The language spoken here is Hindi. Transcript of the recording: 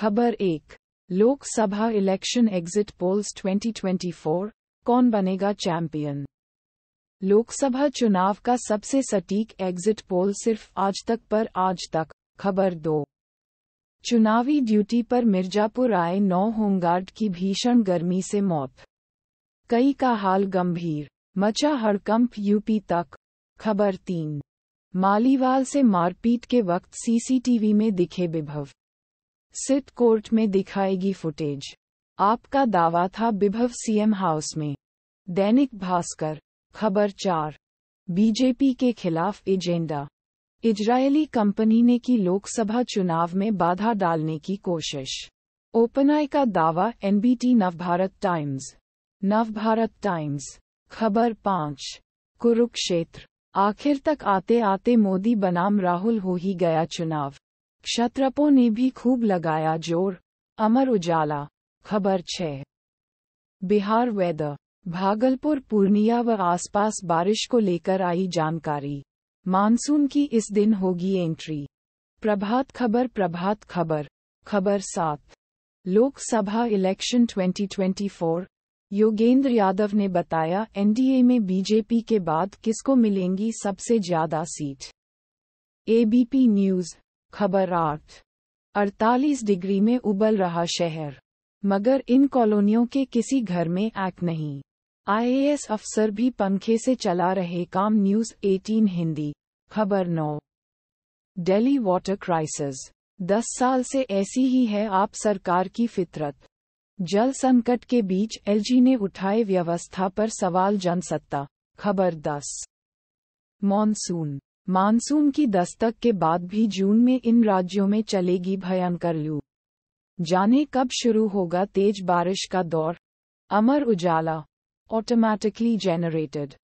खबर एक लोकसभा इलेक्शन एग्जिट पोल्स 2024 कौन बनेगा चैंपियन? लोकसभा चुनाव का सबसे सटीक एग्जिट पोल सिर्फ़ आज तक पर आज तक, खबर दो। चुनावी ड्यूटी पर मिर्जापुर आए नौ होमगार्ड की भीषण गर्मी से मौत। कई का हाल गंभीर, मचा हड़कंप यूपी तक, खबर तीन। मालीवाल से मारपीट के वक्त सीसीटीवी में दिखे विभव। सिट कोर्ट में दिखाएगी फुटेज। आपका दावा था विभव सीएम हाउस में। दैनिक भास्कर, खबर चार। बीजेपी के खिलाफ एजेंडा। इजरायली कंपनी ने की लोकसभा चुनाव में बाधा डालने की कोशिश। ओपनआई का दावा, NBT Navbharat times. Navbharat times, खबर पाँच। कुरुक्षेत्र। आखिर तक आते आते मोदी बनाम राहुल हो ही गया चुनाव। क्षत्रपों ने भी खूब लगाया ज़ोर। अमर उजाला। खबर छह बिहार वेदर। भागलपुर, पूर्णिया व आसपास बारिश को लेकर आई जानकारी। मानसून की इस दिन होगी एंट्री। प्रभात खबर प्रभात खबर। खबर सात। लोकसभा इलेक्शन 2024 योगेंद्र यादव ने बताया, एनडीए में बीजेपी के बाद किसको मिलेंगी सबसे ज़्यादा सीट? ABP news. खबर आठ 48 डिग्री में उबल रहा शहर, मगर इन कॉलोनियों के किसी घर में एक्ट नहीं। आईएएस अफसर भी पंखे से चला रहे काम, न्यूज़ 18 हिंदी, खबर 9 दिल्ली वाटर क्राइसिस 10 साल से ऐसी ही है आप सरकार की फितरत। जल संकट के बीच एलजी ने उठाए व्यवस्था पर सवाल जनसत्ता, खबर 10 मॉनसून मानसून की दस्तक के बाद भी जून में इन राज्यों में चलेगी भयंकर लू। जाने कब शुरू होगा तेज बारिश का दौर? Amar Ujala automatically generated